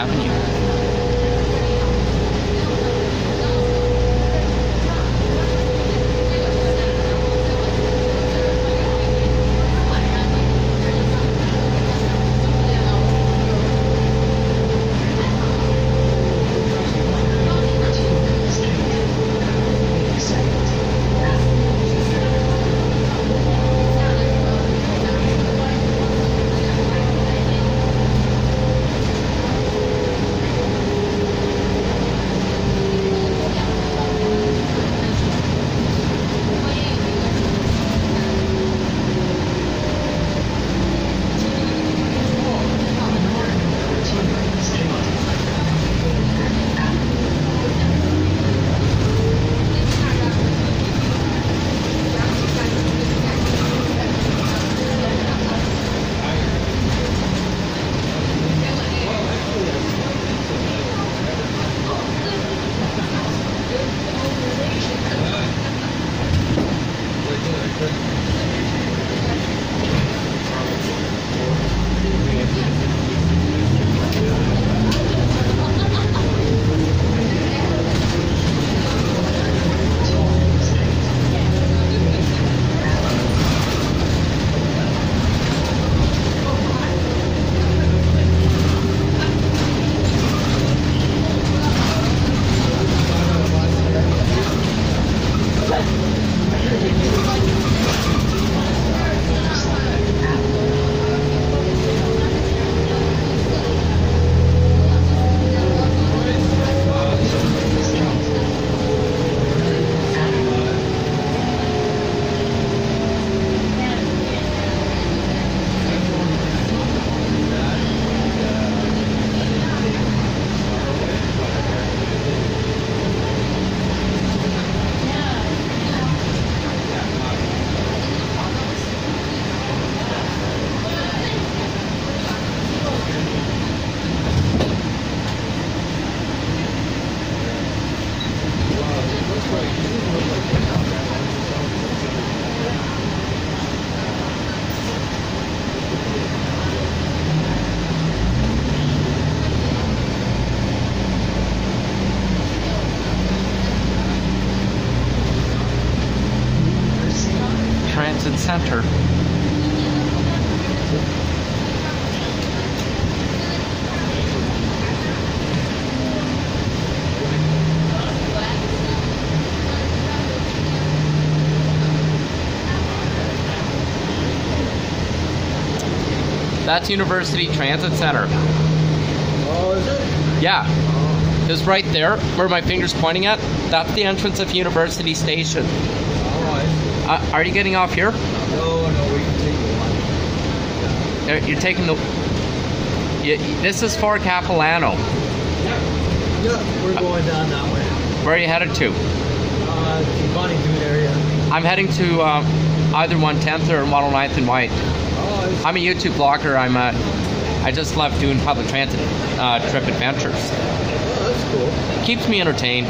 Avenue. Center. That's University Transit Center. Oh, is it? Yeah. Just right there, where my finger's pointing at, that's the entrance of University Station. Oh, I Uh, are you getting off here? You're taking the. You, this is for Capilano. Yeah, we're going down that way. Where are you headed to? Uh, the Bonnie area. I'm heading to uh, either 110th or 109th and Whyte. Oh. I'm a YouTube blogger. I'm a. I just love doing public transit uh, trip adventures. Oh, that's cool. Keeps me entertained.